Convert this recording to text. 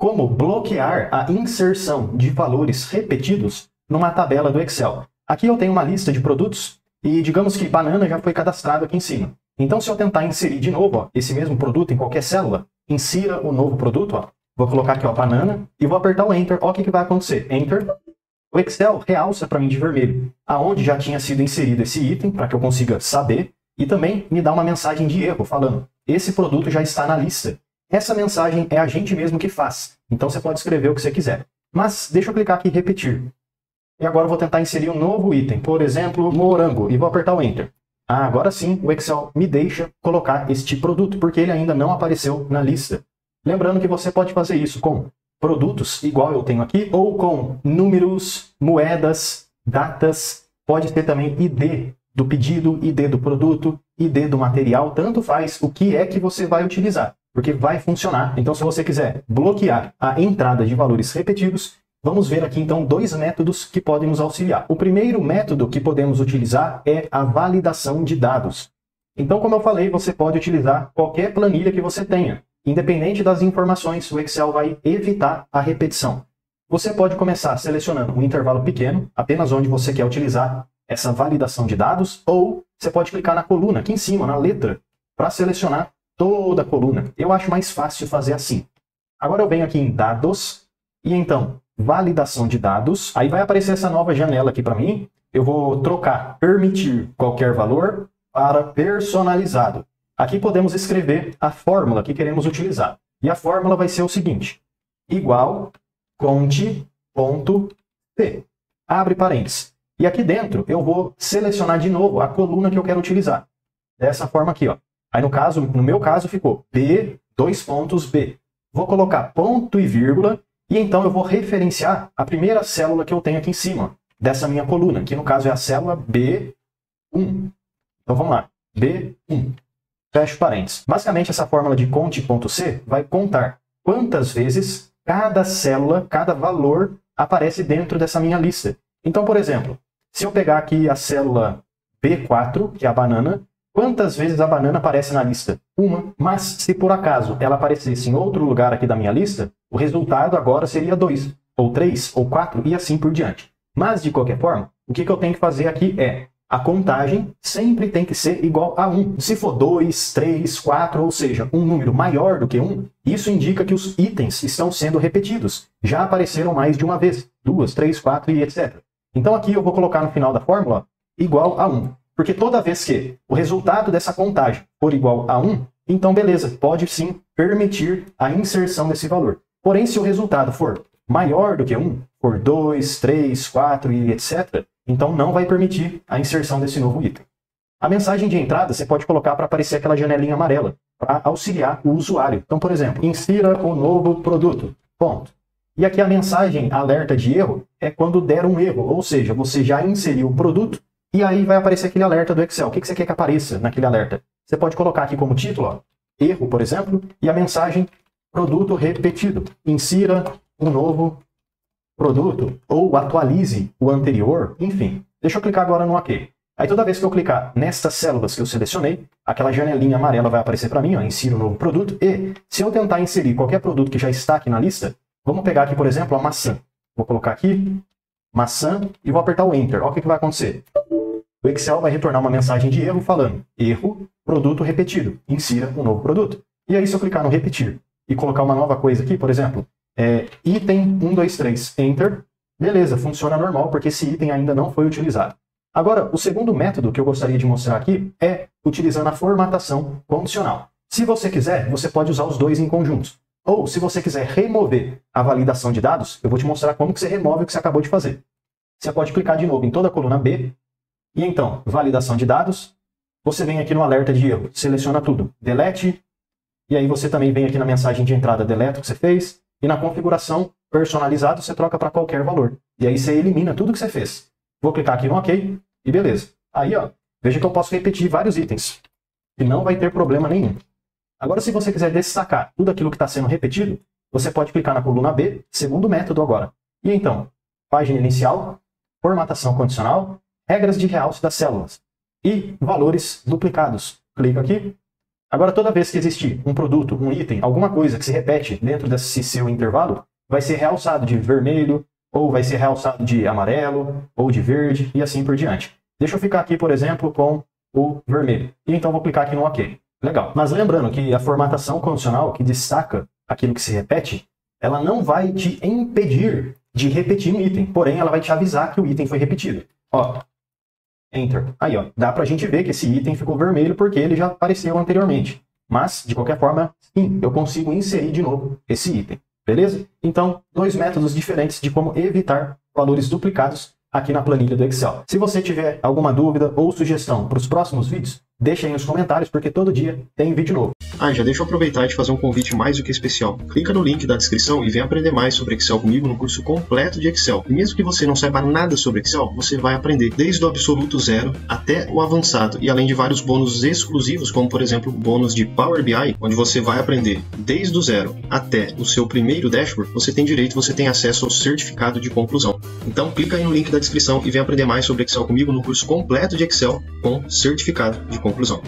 como bloquear a inserção de valores repetidos numa tabela do Excel. Aqui eu tenho uma lista de produtos e digamos que banana já foi cadastrado aqui em cima. Então se eu tentar inserir de novo ó, esse mesmo produto em qualquer célula, insira o novo produto, ó, vou colocar aqui ó, banana e vou apertar o Enter, ó, o que, que vai acontecer? Enter, o Excel realça para mim de vermelho, aonde já tinha sido inserido esse item, para que eu consiga saber, e também me dá uma mensagem de erro, falando, esse produto já está na lista. Essa mensagem é a gente mesmo que faz, então você pode escrever o que você quiser. Mas deixa eu clicar aqui em repetir. E agora eu vou tentar inserir um novo item, por exemplo, morango, e vou apertar o Enter. Ah, agora sim o Excel me deixa colocar este produto, porque ele ainda não apareceu na lista. Lembrando que você pode fazer isso com produtos, igual eu tenho aqui, ou com números, moedas, datas, pode ter também ID do pedido, ID do produto, ID do material, tanto faz o que é que você vai utilizar, porque vai funcionar. Então, se você quiser bloquear a entrada de valores repetidos, vamos ver aqui então dois métodos que podem nos auxiliar. O primeiro método que podemos utilizar é a validação de dados. Então, como eu falei, você pode utilizar qualquer planilha que você tenha. Independente das informações, o Excel vai evitar a repetição. Você pode começar selecionando um intervalo pequeno, apenas onde você quer utilizar essa validação de dados, ou você pode clicar na coluna aqui em cima, na letra, para selecionar toda a coluna. Eu acho mais fácil fazer assim. Agora eu venho aqui em Dados, e então, Validação de Dados. Aí vai aparecer essa nova janela aqui para mim. Eu vou trocar Permitir qualquer valor para Personalizado. Aqui podemos escrever a fórmula que queremos utilizar. E a fórmula vai ser o seguinte, igual conte.t, abre parênteses. E aqui dentro eu vou selecionar de novo a coluna que eu quero utilizar. Dessa forma aqui, ó. Aí no caso, no meu caso ficou B, dois pontos B. Vou colocar ponto e vírgula, e então eu vou referenciar a primeira célula que eu tenho aqui em cima, dessa minha coluna, que no caso é a célula B1. Então vamos lá, B1. Fecho parênteses. Basicamente, essa fórmula de conte.c vai contar quantas vezes cada célula, cada valor aparece dentro dessa minha lista. Então, por exemplo, se eu pegar aqui a célula B4, que é a banana, quantas vezes a banana aparece na lista? Uma. Mas se por acaso ela aparecesse em outro lugar aqui da minha lista, o resultado agora seria 2, ou 3, ou 4 e assim por diante. Mas, de qualquer forma, o que, eu tenho que fazer aqui é a contagem sempre tem que ser igual a 1. Se for 2, 3, 4, ou seja, um número maior do que 1, isso indica que os itens estão sendo repetidos. Já apareceram mais de uma vez, duas, três, quatro e etc. Então aqui eu vou colocar no final da fórmula igual a 1. Porque toda vez que o resultado dessa contagem for igual a 1, então beleza, pode sim permitir a inserção desse valor. Porém, se o resultado for maior do que 1, for 2, 3, 4 e etc., então não vai permitir a inserção desse novo item. A mensagem de entrada você pode colocar para aparecer aquela janelinha amarela, para auxiliar o usuário. Então, por exemplo, insira o novo produto. Ponto. E aqui a mensagem alerta de erro é quando der um erro, ou seja, você já inseriu o produto e aí vai aparecer aquele alerta do Excel. O que você quer que apareça naquele alerta? Você pode colocar aqui como título, ó, erro, por exemplo, e a mensagem produto repetido. Insira um novo produto ou atualize o anterior, enfim. Deixa eu clicar agora no OK. Aí toda vez que eu clicar nestas células que eu selecionei, aquela janelinha amarela vai aparecer para mim, ó, insira um novo produto, e se eu tentar inserir qualquer produto que já está aqui na lista, vamos pegar aqui, por exemplo, a maçã. Vou colocar aqui, maçã, e vou apertar o Enter. Olha o que, que vai acontecer. O Excel vai retornar uma mensagem de erro falando, erro, produto repetido, insira um novo produto. E aí se eu clicar no repetir e colocar uma nova coisa aqui, por exemplo, é, item 123, Enter. Beleza, funciona normal, porque esse item ainda não foi utilizado. Agora, o segundo método que eu gostaria de mostrar aqui é utilizando a formatação condicional. Se você quiser, você pode usar os dois em conjunto. Ou, se você quiser remover a validação de dados, eu vou te mostrar como que você remove o que você acabou de fazer. Você pode clicar de novo em toda a coluna B, e então, validação de dados, você vem aqui no alerta de erro, seleciona tudo, delete, e aí você também vem aqui na mensagem de entrada, deleta o que você fez, e na configuração personalizado, você troca para qualquer valor. E aí você elimina tudo que você fez. Vou clicar aqui no OK e beleza. Aí, ó, veja que eu posso repetir vários itens. E não vai ter problema nenhum. Agora, se você quiser destacar tudo aquilo que está sendo repetido, você pode clicar na coluna B, segundo método agora. E então, página inicial, formatação condicional, regras de realce das células e valores duplicados. Clico aqui Agora, toda vez que existir um produto, um item, alguma coisa que se repete dentro desse seu intervalo, vai ser realçado de vermelho, ou vai ser realçado de amarelo, ou de verde, e assim por diante. Deixa eu ficar aqui, por exemplo, com o vermelho. E então vou clicar aqui no OK. Legal. Mas lembrando que a formatação condicional que destaca aquilo que se repete, ela não vai te impedir de repetir um item, porém ela vai te avisar que o item foi repetido. Ó, Enter. Aí, ó, dá pra gente ver que esse item ficou vermelho porque ele já apareceu anteriormente. Mas, de qualquer forma, sim, eu consigo inserir de novo esse item. Beleza? Então, dois métodos diferentes de como evitar valores duplicados aqui na planilha do Excel. Se você tiver alguma dúvida ou sugestão para os próximos vídeos, deixa aí nos comentários, porque todo dia tem vídeo novo. Ah, já deixa eu aproveitar e te fazer um convite mais do que especial. Clica no link da descrição e vem aprender mais sobre Excel comigo no curso completo de Excel. E mesmo que você não saiba nada sobre Excel, você vai aprender desde o absoluto zero até o avançado, e além de vários bônus exclusivos, como por exemplo o bônus de Power BI, onde você vai aprender desde o zero até o seu primeiro dashboard, você tem direito, você tem acesso ao certificado de conclusão. Então clica aí no link da descrição e vem aprender mais sobre Excel comigo no curso completo de Excel com certificado de conclusão.